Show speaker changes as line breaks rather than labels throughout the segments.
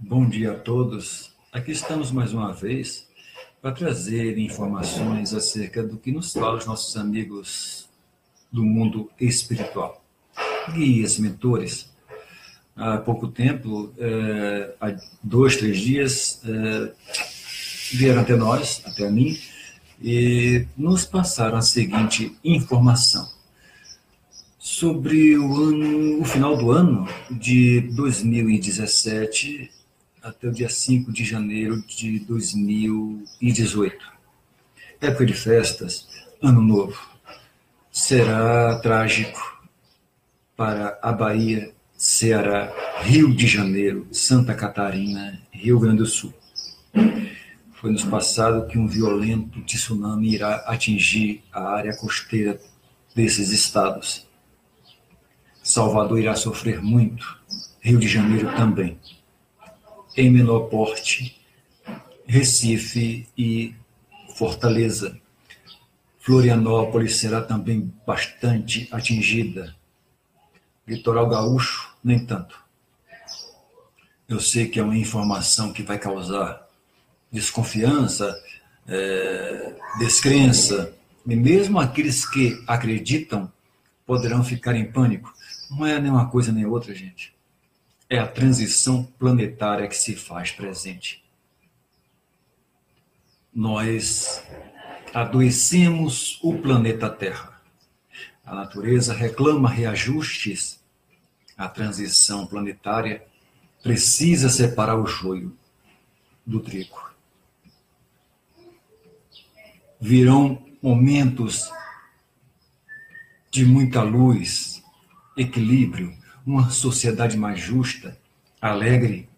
Bom dia a todos. Aqui estamos mais uma vez para trazer informações acerca do que nos falam os nossos amigos do mundo espiritual. Guias, mentores. Há pouco tempo, é, há dois, três dias, é, vieram até nós, até mim, e nos passaram a seguinte informação sobre o ano, o final do ano de 2017 até o dia 5 de janeiro de 2018. Época de festas, ano novo. Será trágico para a Bahia, Ceará, Rio de Janeiro, Santa Catarina, Rio Grande do Sul. Foi nos passado que um violento tsunami irá atingir a área costeira desses estados. Salvador irá sofrer muito, Rio de Janeiro também em menor porte, Recife e Fortaleza. Florianópolis será também bastante atingida. Litoral gaúcho, nem tanto. Eu sei que é uma informação que vai causar desconfiança, é, descrença, e mesmo aqueles que acreditam poderão ficar em pânico. Não é nem uma coisa nem outra, gente é a transição planetária que se faz presente. Nós adoecemos o planeta Terra. A natureza reclama reajustes. A transição planetária precisa separar o joio do trigo. Virão momentos de muita luz, equilíbrio, uma sociedade mais justa, alegre,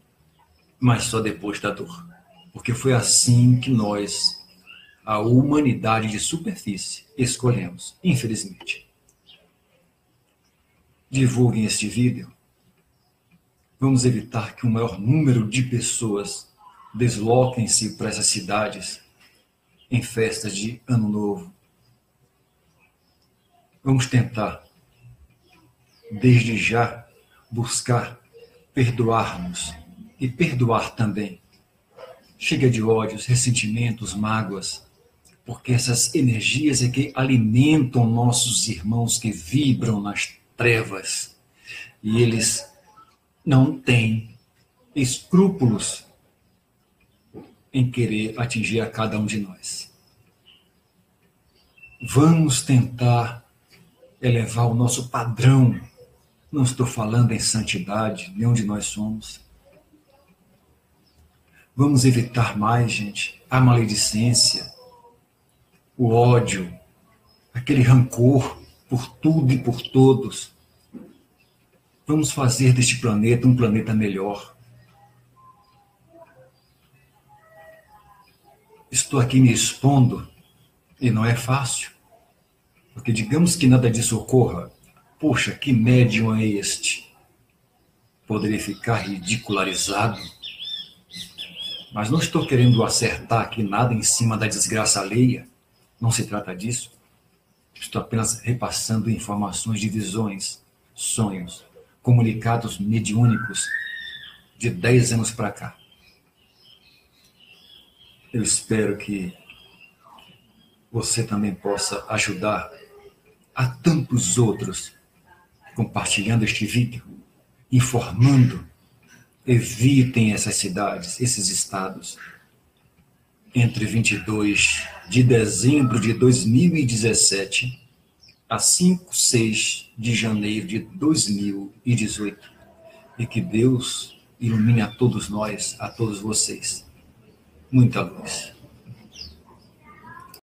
mas só depois da dor. Porque foi assim que nós, a humanidade de superfície, escolhemos, infelizmente. Divulguem este vídeo. Vamos evitar que o maior número de pessoas desloquem-se para essas cidades em festas de Ano Novo. Vamos tentar desde já, buscar perdoar-nos e perdoar também. Chega de ódios, ressentimentos, mágoas, porque essas energias é que alimentam nossos irmãos que vibram nas trevas e eles não têm escrúpulos em querer atingir a cada um de nós. Vamos tentar elevar o nosso padrão não estou falando em santidade, nem onde nós somos. Vamos evitar mais, gente, a maledicência, o ódio, aquele rancor por tudo e por todos. Vamos fazer deste planeta um planeta melhor. Estou aqui me expondo e não é fácil, porque digamos que nada disso ocorra, Poxa, que médium é este? Poderia ficar ridicularizado? Mas não estou querendo acertar aqui nada em cima da desgraça alheia. Não se trata disso. Estou apenas repassando informações de visões, sonhos, comunicados mediúnicos de 10 anos para cá. Eu espero que você também possa ajudar a tantos outros compartilhando este vídeo, informando, evitem essas cidades, esses estados. Entre 22 de dezembro de 2017 a 5, 6 de janeiro de 2018. E que Deus ilumine a todos nós, a todos vocês. Muita luz.